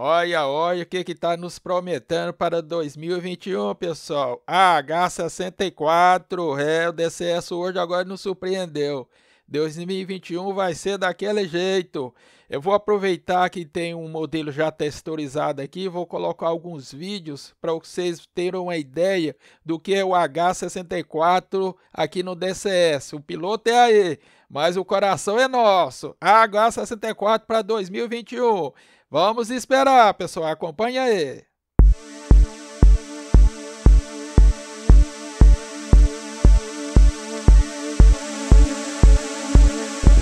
Olha, olha o que que tá nos prometendo para 2021, pessoal. A H64, é, o DCS hoje agora nos surpreendeu. 2021 vai ser daquele jeito. Eu vou aproveitar que tem um modelo já texturizado aqui, vou colocar alguns vídeos para vocês terem uma ideia do que é o H64 aqui no DCS. O piloto é aí, mas o coração é nosso. H64 para 2021. Vamos esperar, pessoal. Acompanha aí.